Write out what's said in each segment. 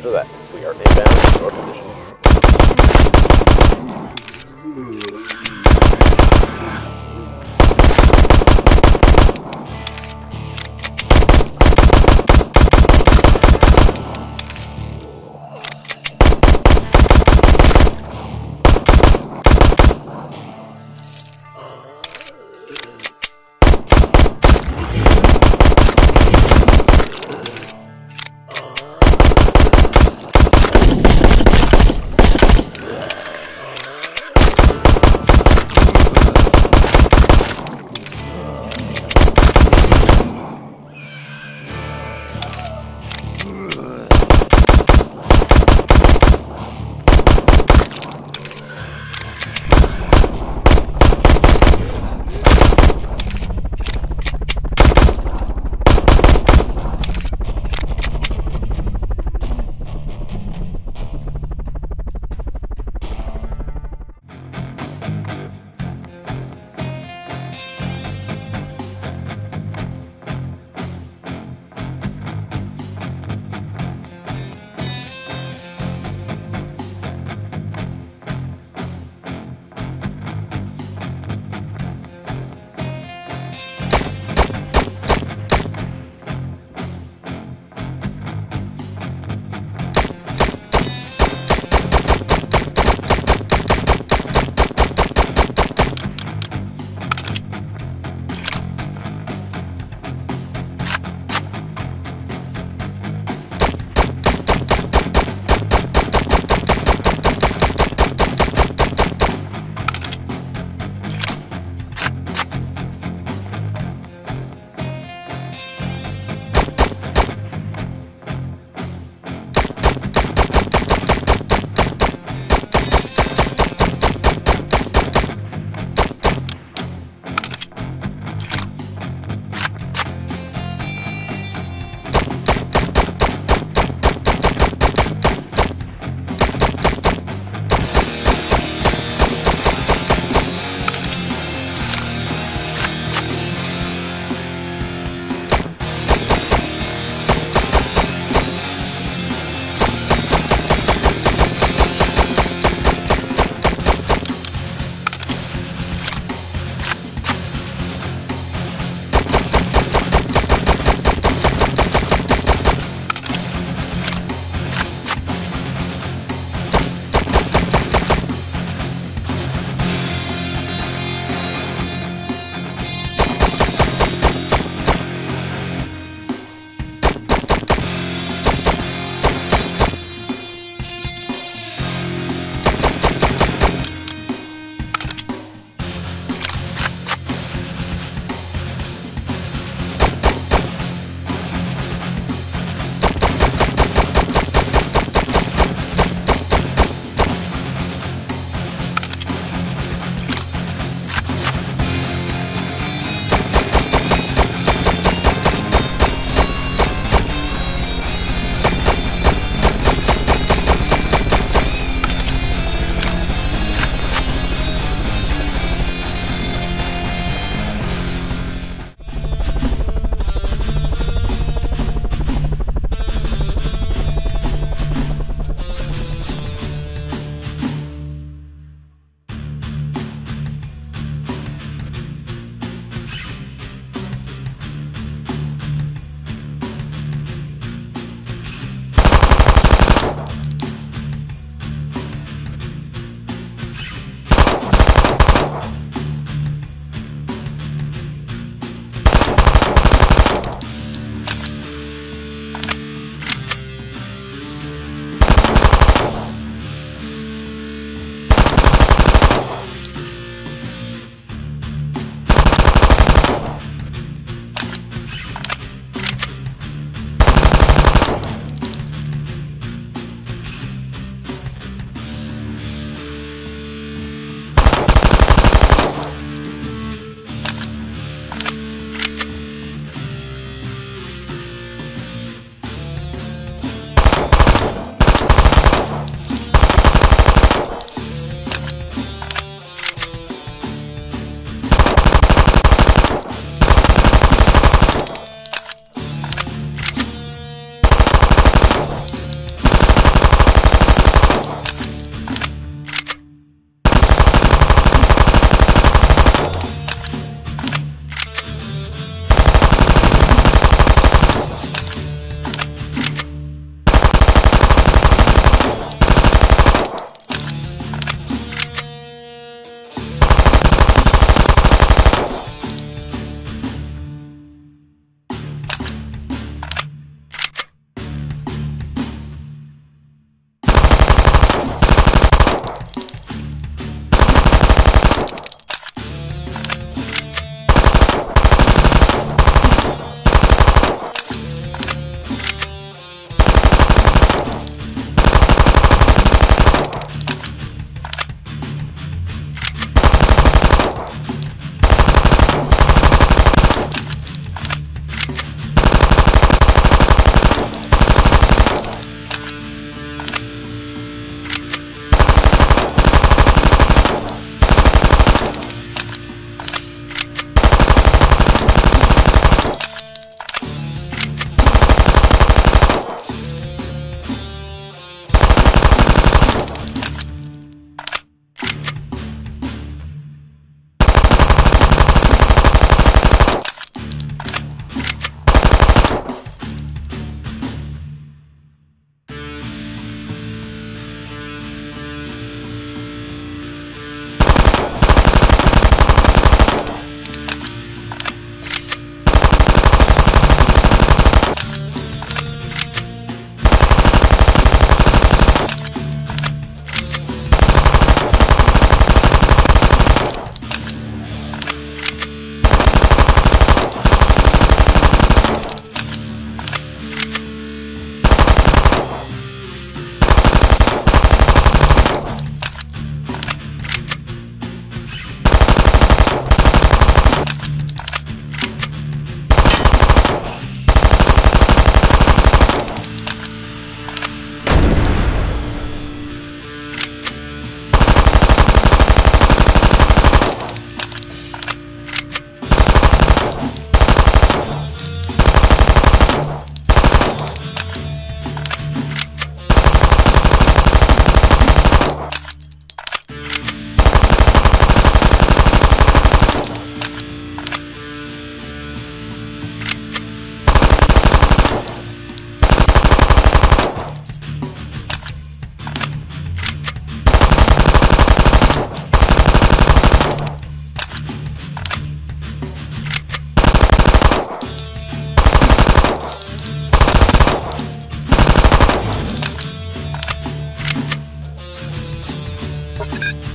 Roger that. We are inbound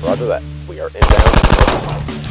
Roger that. We are inbound.